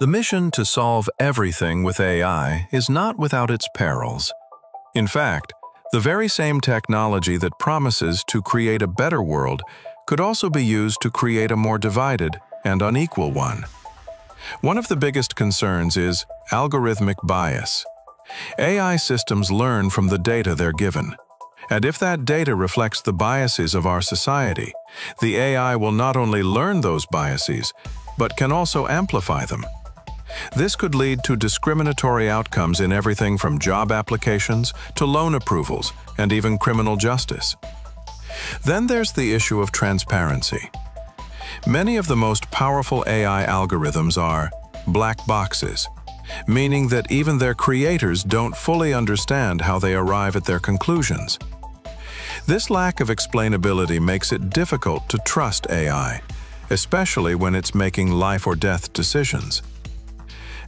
The mission to solve everything with AI is not without its perils. In fact, the very same technology that promises to create a better world could also be used to create a more divided and unequal one. One of the biggest concerns is algorithmic bias. AI systems learn from the data they're given. And if that data reflects the biases of our society, the AI will not only learn those biases, but can also amplify them. This could lead to discriminatory outcomes in everything from job applications to loan approvals and even criminal justice. Then there's the issue of transparency. Many of the most powerful AI algorithms are black boxes, meaning that even their creators don't fully understand how they arrive at their conclusions. This lack of explainability makes it difficult to trust AI, especially when it's making life or death decisions.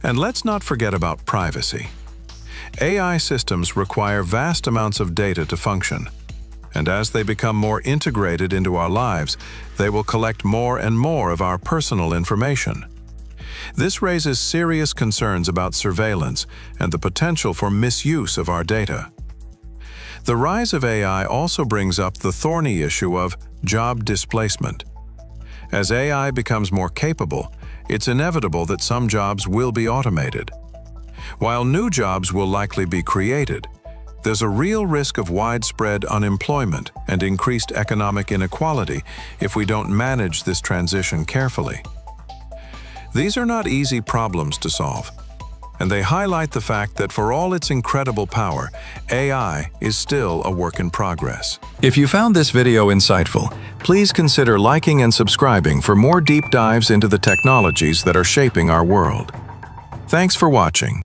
And let's not forget about privacy. AI systems require vast amounts of data to function, and as they become more integrated into our lives, they will collect more and more of our personal information. This raises serious concerns about surveillance and the potential for misuse of our data. The rise of AI also brings up the thorny issue of job displacement. As AI becomes more capable, it's inevitable that some jobs will be automated. While new jobs will likely be created, there's a real risk of widespread unemployment and increased economic inequality if we don't manage this transition carefully. These are not easy problems to solve, and they highlight the fact that for all its incredible power, AI is still a work in progress. If you found this video insightful, please consider liking and subscribing for more deep dives into the technologies that are shaping our world. Thanks for watching.